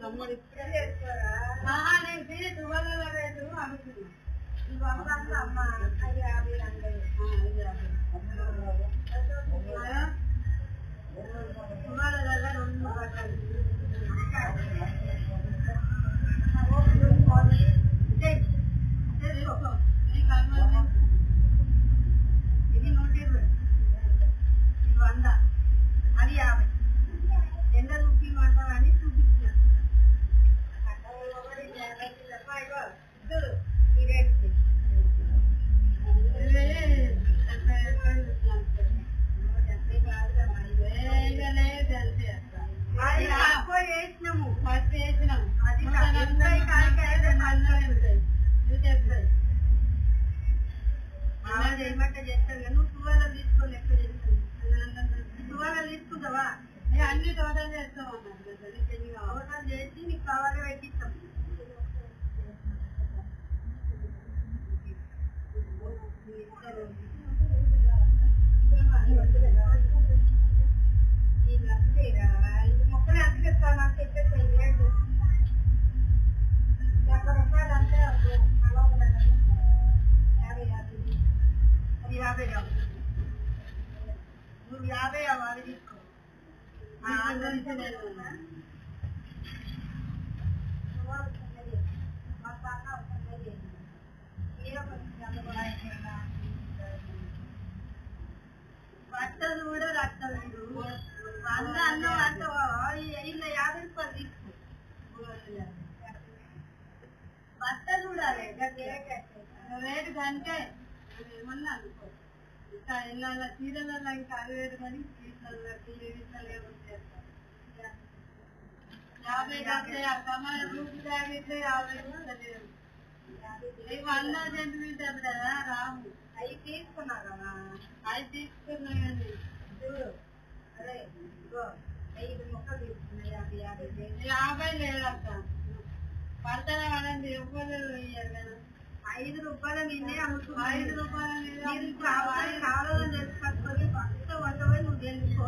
తమ్ముడు ఇప్పుడే నేను తీరే టువల్ రేటు అమ్మ అయ్యా యాభై అలా చేయమంటే చేస్తాను నువ్వు టువెల్ తీసుకో లెక్క చేస్తాను టువెల్ తీసుకుంటావా అన్ని టోటల్ చేస్తాం టోటల్ చేసి నీకు కవర్ పెట్టిస్తాం మొక్కలు అందులో అయిపోయిందా? బట్టలు కూడా రట్టలు అన్న అన్న అంటే ఇలా యాభై రూపాయలు తీసుకో బట్టలు చూడాలి రేటు కంటే ఏమన్నా అనుకో ఇంకా యాభై డెబ్బై అక్కడ రూపు యాభై యాభై వంద సెంటీమీటర్ కదా రాము అవి తీసుకున్నా కదా అవి తీసుకున్నాయండి చూడు అదే ఐదు మొక్కలు తీసుకున్నా యాభై యాభై యాభై లేదక్క పడతానే ఎవ్వరు కదా ರೂಪಾಯಿಲ ನಿನ್ನೆ ఐదు రూపాయల మీరు కావాలి కావాలని పట్టుకొని పక్క వంట పోయి నువ్వు తెలుసుకో